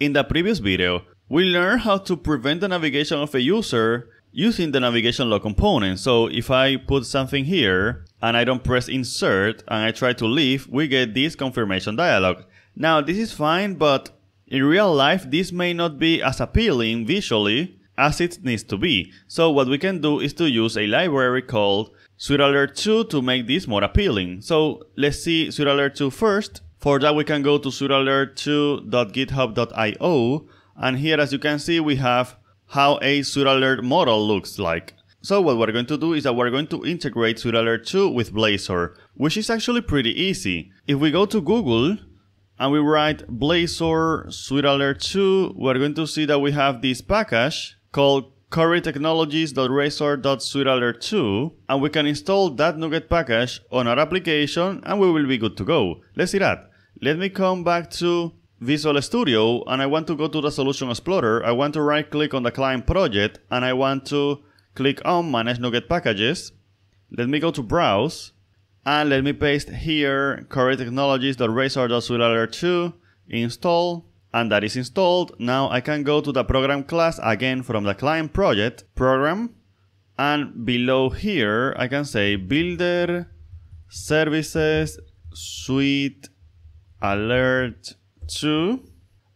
In the previous video, we learned how to prevent the navigation of a user using the navigation lock component. So if I put something here and I don't press insert and I try to leave, we get this confirmation dialog. Now this is fine, but in real life this may not be as appealing visually as it needs to be. So what we can do is to use a library called SweetAlert2 to make this more appealing. So let's see SweetAlert2 first. For that we can go to sweetalert2.github.io and here as you can see we have how a SweetAlert modal looks like. So what we're going to do is that we're going to integrate SweetAlert 2 with Blazor, which is actually pretty easy. If we go to Google and we write Blazor SweetAlert 2, we're going to see that we have this package called currietechnologies.razor.sweetalert2 and we can install that NuGet package on our application and we will be good to go. Let's see that. Let me come back to Visual Studio and I want to go to the Solution Explorer. I want to right click on the client project and I want to click on Manage NuGet Packages. Let me go to Browse and let me paste here Currie Technologies.razor.sweetalert2 install and that is installed. Now I can go to the program class again from the client project program and below here I can say builder services Sweet alert 2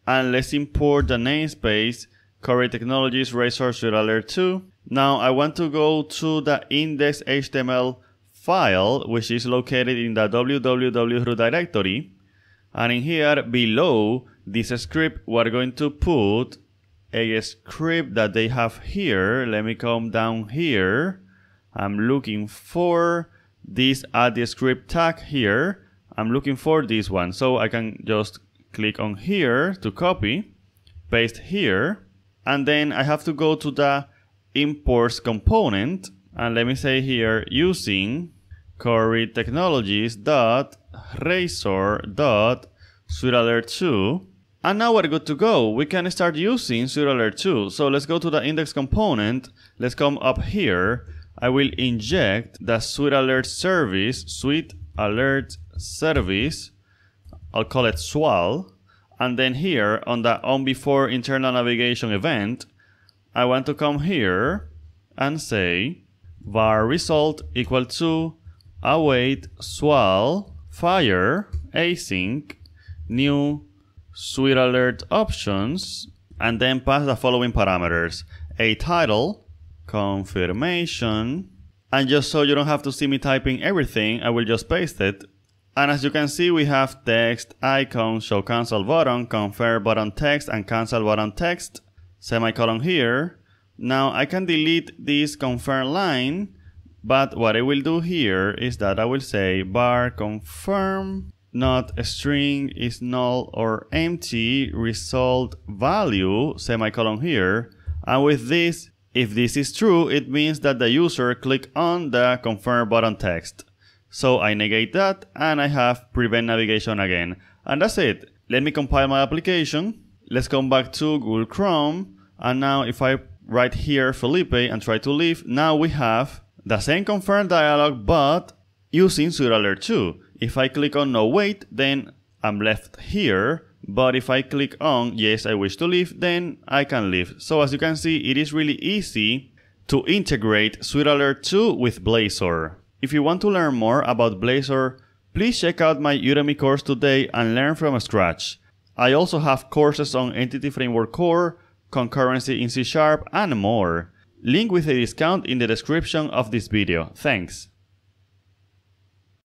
and let's import the namespace Currie Technologies Razor Alert 2. Now I want to go to the index.html file which is located in the www directory and in here below this script we're going to put a script that they have here. Let me come down here. I'm looking for this add the script tag here. I'm looking for this one so I can just click on here to copy, paste here, and then I have to go to the imports component and let me say here using Currie Technologies dot razor dot alert 2 and now we're good to go. We can start using alert 2. So let's go to the index component. Let's come up here. I will inject the alert service, Sweet Alert Service I'll call it swal. And then here on the on before internal navigation event, I want to come here and say var result equal to await swal fire async new sweet alert options and then pass the following parameters a title confirmation and just so you don't have to see me typing everything I will just paste it and as you can see, we have text, icon, show cancel button, confirm button text, and cancel button text, semicolon here. Now I can delete this confirm line, but what I will do here is that I will say var confirm not a string is null or empty result value semicolon here. And with this, if this is true, it means that the user click on the confirm button text. So I negate that and I have prevent navigation again. And that's it. Let me compile my application. Let's come back to Google Chrome. And now if I write here Felipe and try to leave, now we have the same confirm dialog, but using SweetAlert 2. If I click on no wait, then I'm left here. But if I click on yes, I wish to leave, then I can leave. So as you can see, it is really easy to integrate SweetAlert 2 with Blazor. If you want to learn more about Blazor, please check out my Udemy course today and learn from scratch. I also have courses on Entity Framework Core, concurrency in C Sharp, and more. Link with a discount in the description of this video. Thanks.